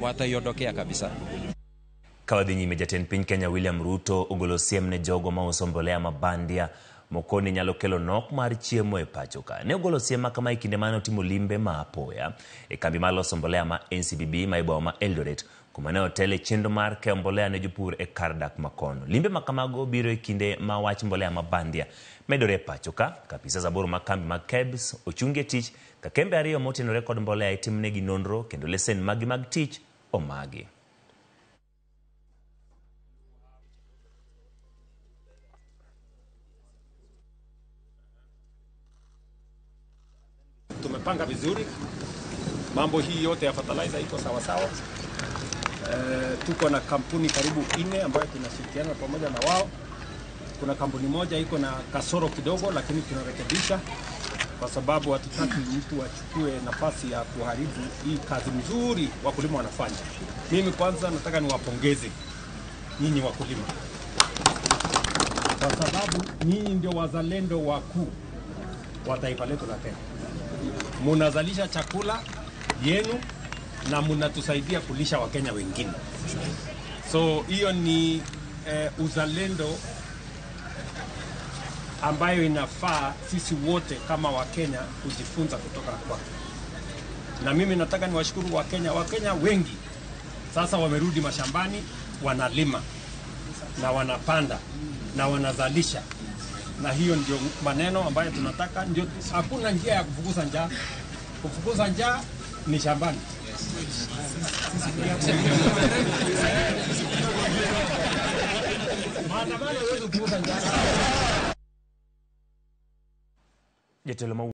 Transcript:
wataiondokea kabisa. Kawadhi nyime jatend piny Kenya William Ruto ogolo siem ne jogo ma uso mbolea mabandia mokoni nyalo kelo nok mar chiemo e pacho ka. Ne ogolo siem ma kama e kinde mane otimo limbe ma apoya e kambi mar loso mbolea ma NCBB ma ibawa ma Eldoret kuma ne otel e chenro mar keyo mbolea ne jopur e kar dak makono. Limbe makamago biro e kinde ma wach mbolea mabandia medore e pacho ka. Kapisa aboro ma kambi mag KEBS ochungie tich ka kembe ariyo motenore kod mbolea itimnegi nonro kendo lesen magi mag tich omagi. Tumepanga vizuri mambo hii yote ya fertilizer iko sawa sawa. E, tuko na kampuni karibu nne ambayo tunashirikiana pamoja na wao. Kuna kampuni moja iko na kasoro kidogo, lakini tunarekebisha kwa sababu hatutaki mtu achukue nafasi ya kuharibu hii kazi mzuri wakulima wanafanya. Mimi kwanza nataka niwapongeze nyinyi wakulima, kwa sababu nyinyi ndio wazalendo wakuu wa taifa letu la Kenya. Munazalisha chakula yenu na mnatusaidia kulisha Wakenya wengine. So hiyo ni eh, uzalendo ambayo inafaa sisi wote kama Wakenya kujifunza kutoka kwake. Na mimi nataka niwashukuru Wakenya. Wakenya wengi sasa wamerudi mashambani, wanalima na wanapanda na wanazalisha, na hiyo ndio maneno ambayo tunataka. Ndio, hakuna njia ya kufukuza njaa. Kufukuza njaa ni shambani. Maandamano